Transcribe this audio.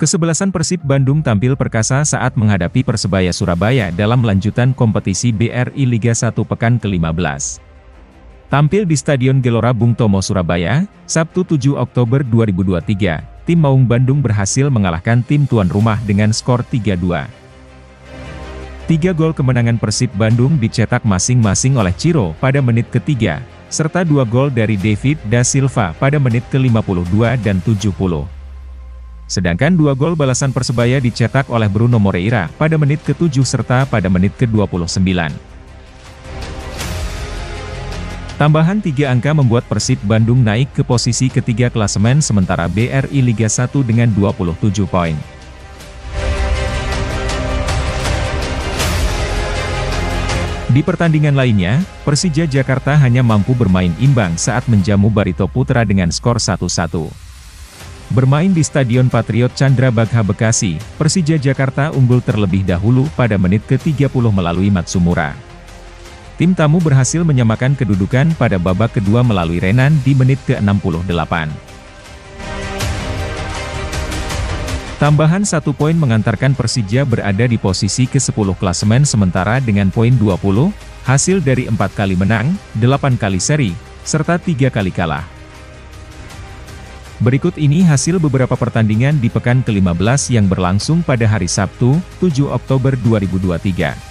Kesebelasan Persib Bandung tampil perkasa saat menghadapi Persebaya Surabaya dalam lanjutan kompetisi BRI Liga 1 pekan ke-15. Tampil di Stadion Gelora Bung Tomo Surabaya, Sabtu 7 Oktober 2023, tim Maung Bandung berhasil mengalahkan tim tuan rumah dengan skor 3-2. Tiga gol kemenangan Persib Bandung dicetak masing-masing oleh Ciro pada menit ketiga, serta dua gol dari David Da Silva pada menit ke-52 dan 70. Sedangkan dua gol balasan Persebaya dicetak oleh Bruno Moreira pada menit ke-7 serta pada menit ke-29. Tambahan tiga angka membuat Persib Bandung naik ke posisi ketiga klasemen sementara BRI Liga 1 dengan 27 poin. Di pertandingan lainnya, Persija Jakarta hanya mampu bermain imbang saat menjamu Barito Putra dengan skor 1-1. Bermain di Stadion Patriot Chandra Bagha Bekasi, Persija Jakarta unggul terlebih dahulu pada menit ke-30 melalui Matsumura. Tim tamu berhasil menyamakan kedudukan pada babak kedua melalui Renan di menit ke-68. Tambahan satu poin mengantarkan Persija berada di posisi ke-10 klasemen sementara dengan poin 20, hasil dari empat kali menang, 8 kali seri, serta tiga kali kalah. Berikut ini hasil beberapa pertandingan di pekan ke-15 yang berlangsung pada hari Sabtu, 7 Oktober 2023.